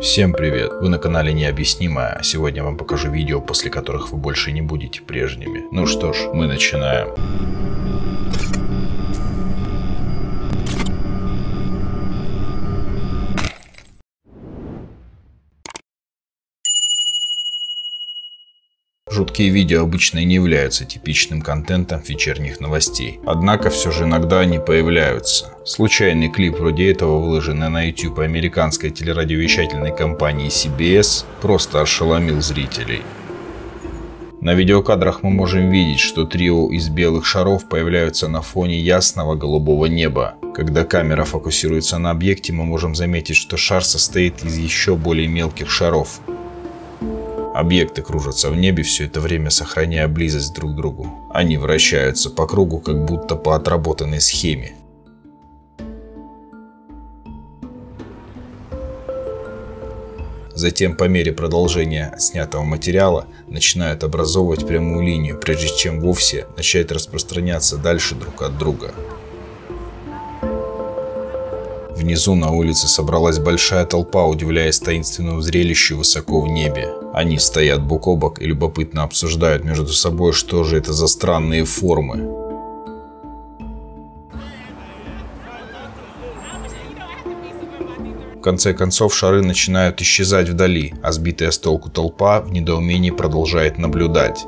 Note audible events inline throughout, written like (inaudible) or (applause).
Всем привет! Вы на канале Необъяснимое. Сегодня я вам покажу видео, после которых вы больше не будете прежними. Ну что ж, мы начинаем. Жуткие видео обычно не являются типичным контентом вечерних новостей. Однако все же иногда они появляются. Случайный клип вроде этого, выложенный на YouTube американской телерадиовещательной компании CBS, просто ошеломил зрителей. На видеокадрах мы можем видеть, что трио из белых шаров появляются на фоне ясного голубого неба. Когда камера фокусируется на объекте, мы можем заметить, что шар состоит из еще более мелких шаров. Объекты кружатся в небе все это время, сохраняя близость друг к другу. Они вращаются по кругу, как будто по отработанной схеме. Затем по мере продолжения снятого материала начинают образовывать прямую линию, прежде чем вовсе начать распространяться дальше друг от друга. Внизу на улице собралась большая толпа, удивляясь таинственному зрелищу высоко в небе. Они стоят бок о бок и любопытно обсуждают между собой, что же это за странные формы. В конце концов шары начинают исчезать вдали, а сбитая с толку толпа в недоумении продолжает наблюдать.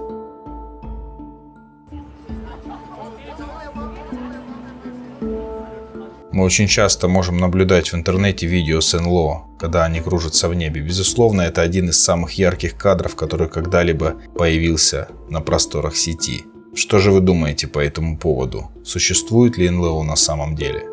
Мы очень часто можем наблюдать в интернете видео с НЛО, когда они кружатся в небе. Безусловно, это один из самых ярких кадров, который когда-либо появился на просторах сети. Что же вы думаете по этому поводу? Существует ли НЛО на самом деле?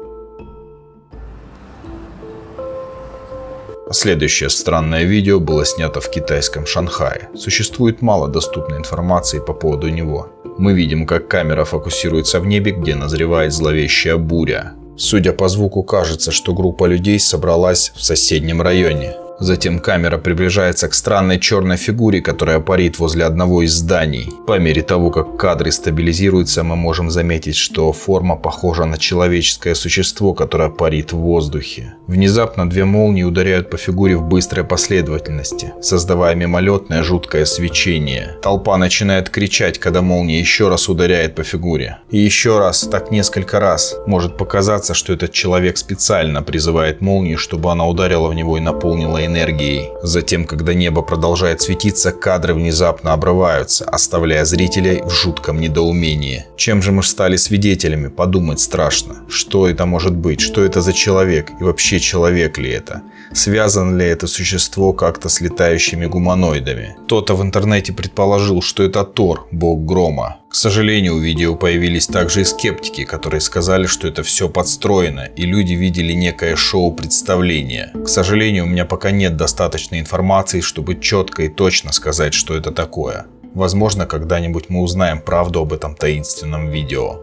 Следующее странное видео было снято в китайском Шанхае. Существует мало доступной информации по поводу него. Мы видим, как камера фокусируется в небе, где назревает зловещая буря. Судя по звуку, кажется, что группа людей собралась в соседнем районе. Затем камера приближается к странной черной фигуре, которая парит возле одного из зданий. По мере того, как кадры стабилизируются, мы можем заметить, что форма похожа на человеческое существо, которое парит в воздухе. Внезапно две молнии ударяют по фигуре в быстрой последовательности, создавая мимолетное жуткое свечение. Толпа начинает кричать, когда молния еще раз ударяет по фигуре. И еще раз, так несколько раз. Может показаться, что этот человек специально призывает молнию, чтобы она ударила в него и наполнила энергией. Затем, когда небо продолжает светиться, кадры внезапно обрываются, оставляя зрителей в жутком недоумении. Чем же мы стали свидетелями? Подумать страшно. Что это может быть? Что это за человек? И вообще человек ли это? Связано ли это существо как-то с летающими гуманоидами? Кто-то в интернете предположил, что это Тор, бог грома. К сожалению, у видео появились также и скептики, которые сказали, что это все подстроено, и люди видели некое шоу-представление. К сожалению, у меня пока нет достаточной информации, чтобы четко и точно сказать, что это такое. Возможно, когда-нибудь мы узнаем правду об этом таинственном видео.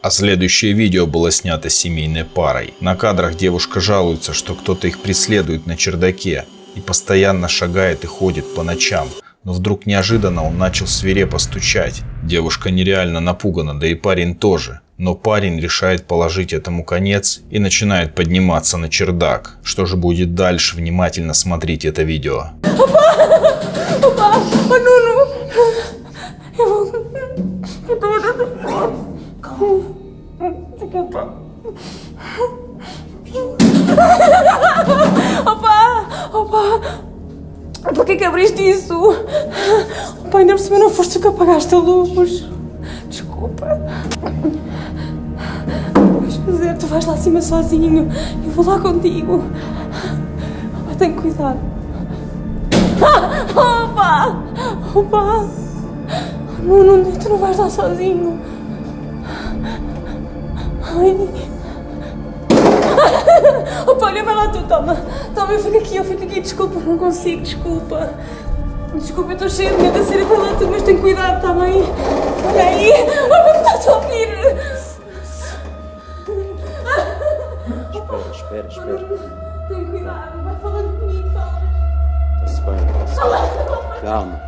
А следующее видео было снято семейной парой. На кадрах девушка жалуется, что кто-то их преследует на чердаке и постоянно шагает и ходит по ночам. Но вдруг неожиданно он начал свирепо стучать. Девушка нереально напугана, да и парень тоже. Но парень решает положить этому конец и начинает подниматься на чердак. Что же будет дальше, внимательно смотрите это видео. Opa, oh no no. Desculpa. Opa, opa. Por que que abriste cima não foste tu que apagaste a luz. Desculpa. Vais fazer, tu vais lá acima sozinho. Eu vou lá contigo. Opa, tem cuidado. Opa! Opa! Não, não, tu não vais lá sozinho. Ai. Opa, olha, vai lá tu, toma. Toma, eu fico aqui, eu fico aqui. Desculpa, não consigo, desculpa. Desculpa, eu estou cheia de medo. Vai lá tu, mas tem cuidado, está bem? Olha aí. Opa, tu estás a ouvir. Espera, espera, espera. Tem cuidado, vai falando comigo, fala. Está-se bem. está-se bem. Calma.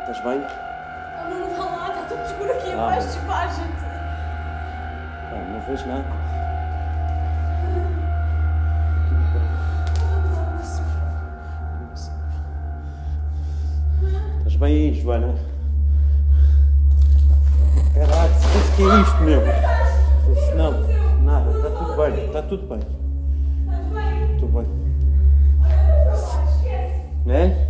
Estás bem? Não, não vai lá, está tudo escuro aqui abaixo, despacha-te. Ah, não vejo nada. bem aí, Joana. Caralho, o que é isto, mesmo. Não, nada, está tudo bem, está tudo bem. Estás bem? Estou bem. Esquece. Né?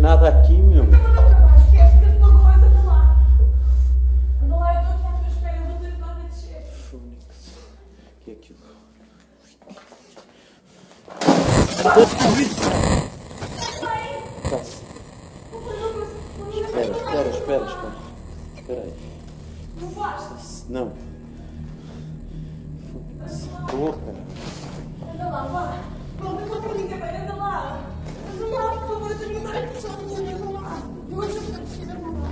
nada aqui, meu. espera, espera, espera, espera. Espera aí. Não vais? Não. Porra. Anda lá, vá. Não dá para ninguém, anda lá. Anda lá, por favor, eu não dar a pessoa minha, anda lá. Eu acho que precisa anda lá.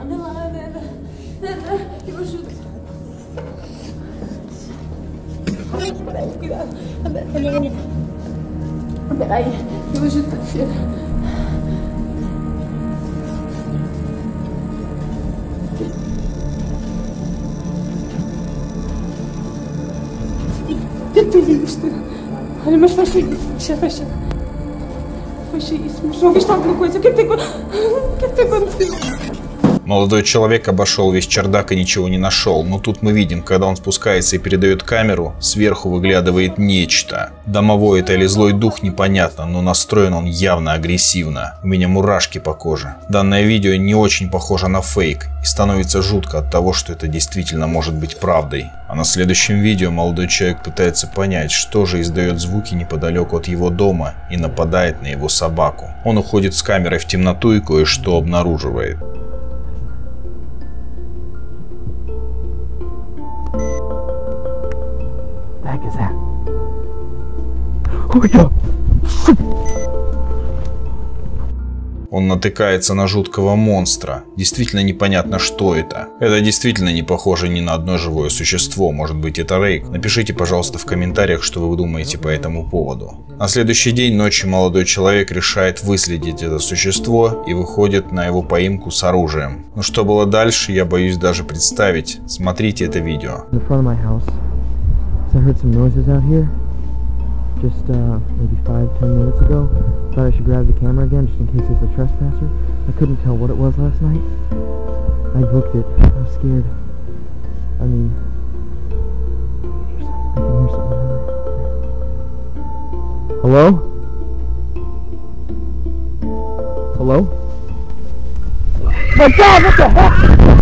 Anda lá, anda, anda. Anda, eu ajudo. Cuidado. Anda, anda, anda. aí, eu ajudo a descer. Isto. Olha, mas fecha isso. Fecha, fecha. Fecha isso. Mas não viste alguma coisa? O que é que tem acontecido? (laughs) Молодой человек обошел весь чердак и ничего не нашел, но тут мы видим, когда он спускается и передает камеру, сверху выглядывает нечто. Домовой это или злой дух непонятно, но настроен он явно агрессивно. У меня мурашки по коже. Данное видео не очень похоже на фейк и становится жутко от того, что это действительно может быть правдой. А на следующем видео молодой человек пытается понять, что же издает звуки неподалеку от его дома и нападает на его собаку. Он уходит с камерой в темноту и кое-что обнаруживает. Yeah. Он натыкается на жуткого монстра. Действительно непонятно, что это. Это действительно не похоже ни на одно живое существо. Может быть, это Рейк? Напишите, пожалуйста, в комментариях, что вы думаете по этому поводу. На следующий день ночью молодой человек решает выследить это существо и выходит на его поимку с оружием. Но что было дальше, я боюсь даже представить. Смотрите это видео. In front of my house. I heard some noises out here. Just uh, maybe five, ten minutes ago. Thought I should grab the camera again just in case there's a trespasser. I couldn't tell what it was last night. I booked it. I was scared. I mean, I can hear something. down. Hello? Hello? My God! What the heck?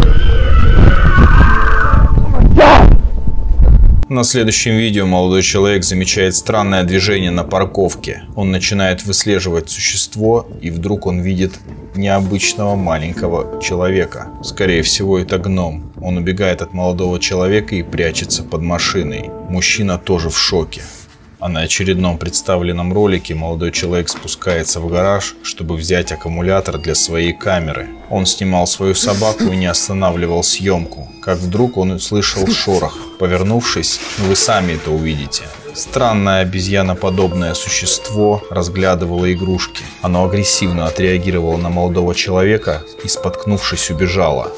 На следующем видео молодой человек замечает странное движение на парковке. Он начинает выслеживать существо, и вдруг он видит необычного маленького человека. Скорее всего, это гном. Он убегает от молодого человека и прячется под машиной. Мужчина тоже в шоке. А на очередном представленном ролике молодой человек спускается в гараж, чтобы взять аккумулятор для своей камеры. Он снимал свою собаку и не останавливал съемку. Как вдруг он услышал шорох. Повернувшись, вы сами это увидите. Странное обезьяноподобное существо разглядывало игрушки. Оно агрессивно отреагировало на молодого человека и, споткнувшись, убежало.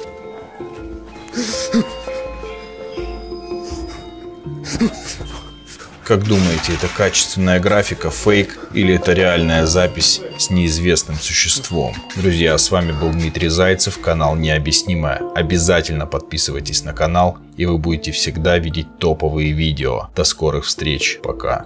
Как думаете, это качественная графика, фейк или это реальная запись с неизвестным существом? Друзья, с вами был Дмитрий Зайцев, канал Необъяснимое. Обязательно подписывайтесь на канал, и вы будете всегда видеть топовые видео. До скорых встреч, пока.